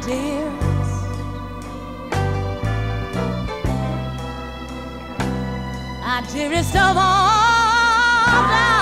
dearest and dearest of all.